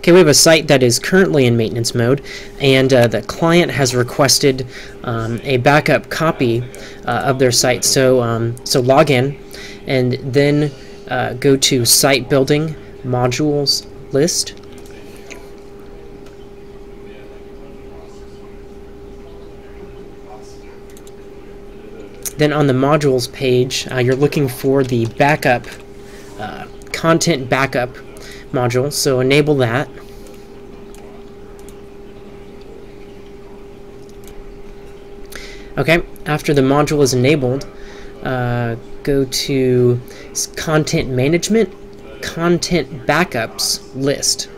Okay, we have a site that is currently in maintenance mode, and uh, the client has requested um, a backup copy uh, of their site. So, um, so log in, and then uh, go to Site Building Modules List. Then on the modules page, uh, you're looking for the backup, uh, content backup module. So enable that. Okay, after the module is enabled, uh, go to Content Management, Content Backups list.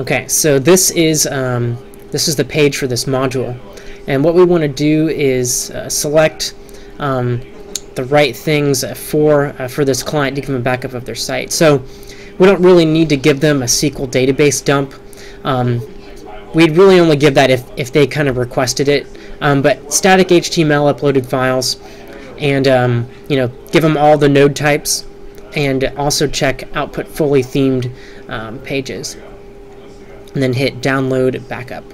Okay, so this is um, this is the page for this module, and what we want to do is uh, select um, the right things for uh, for this client to give them a backup of their site. So we don't really need to give them a SQL database dump. Um, we'd really only give that if, if they kind of requested it. Um, but static HTML uploaded files, and um, you know, give them all the node types, and also check output fully themed um, pages, and then hit download backup.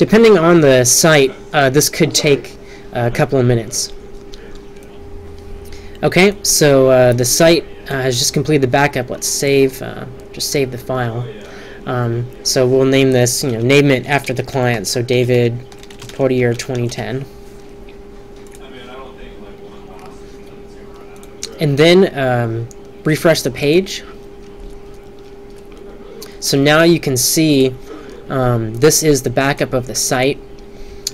Depending on the site, uh, this could take a couple of minutes. Okay, so uh, the site uh, has just completed the backup. Let's save, uh, just save the file. Um, so we'll name this, you know, name it after the client. So David Potier 2010. And then um, refresh the page. So now you can see um, this is the backup of the site.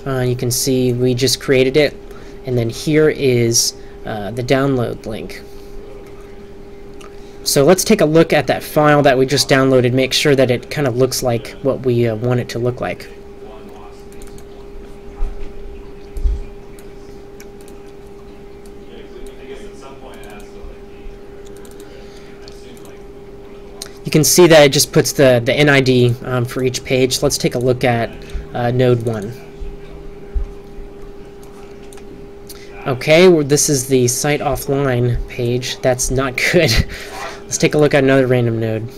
Uh, you can see we just created it, and then here is uh, the download link. So let's take a look at that file that we just downloaded, make sure that it kind of looks like what we uh, want it to look like. You can see that it just puts the, the NID um, for each page. Let's take a look at uh, node 1. Okay, well, this is the site offline page. That's not good. Let's take a look at another random node.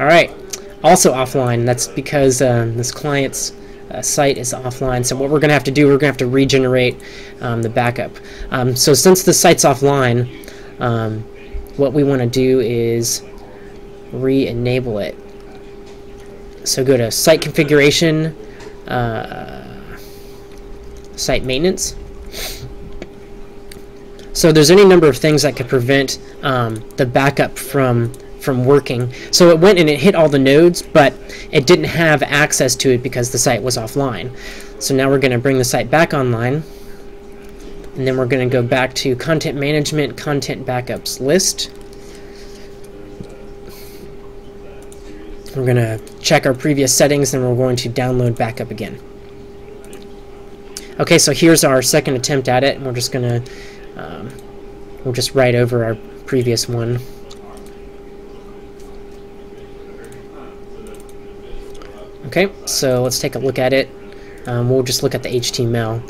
Alright, also offline. That's because uh, this client's uh, site is offline. So what we're going to have to do, we're going to have to regenerate um, the backup. Um, so since the site's offline, um, what we want to do is re-enable it. So go to Site Configuration, uh, Site Maintenance. So there's any number of things that could prevent um, the backup from from working. So it went and it hit all the nodes, but it didn't have access to it because the site was offline. So now we're going to bring the site back online. And then we're going to go back to Content Management, Content Backups List. We're going to check our previous settings, and we're going to download backup again. Okay, so here's our second attempt at it, and we're just going to um, we'll just write over our previous one. Okay, so let's take a look at it. Um, we'll just look at the HTML.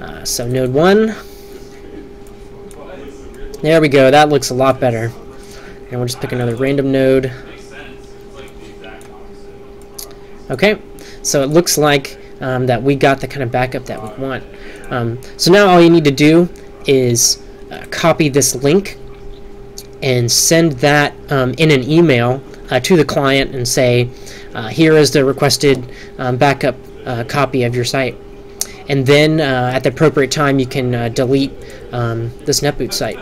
Uh, so node 1. There we go, that looks a lot better. And we'll just pick another random node. Okay, so it looks like um, that we got the kind of backup that we want. Um, so now all you need to do is uh, copy this link and send that um, in an email uh, to the client and say, uh, here is the requested um, backup uh, copy of your site. And then uh, at the appropriate time you can uh, delete um, this NetBoot site.